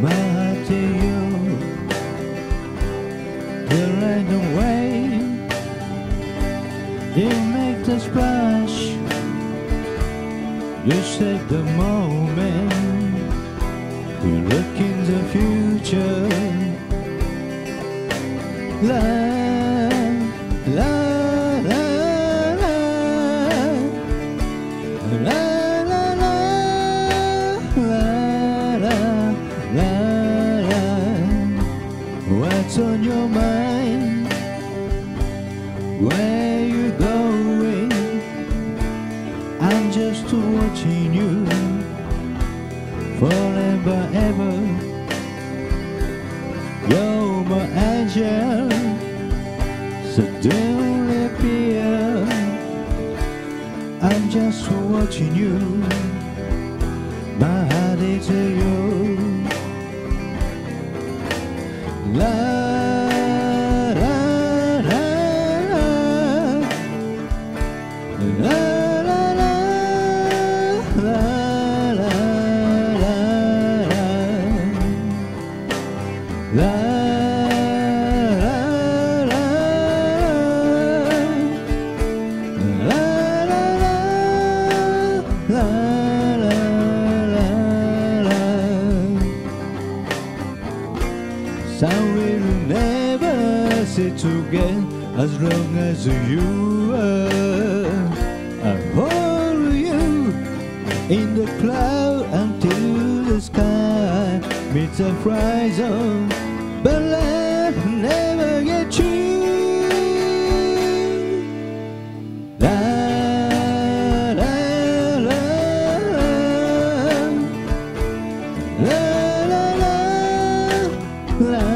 But to you. The random way you make the splash. You save the moment. We look into the future. Life What's on your mind? Where you going? I'm just watching you forever ever. You're my angel, so don't appear. I'm just watching you. My heart is to you. La la Some will never sit together as long as you are. I hold you in the cloud until the sky meets a horizon, but I'll never get you. La la la la la la la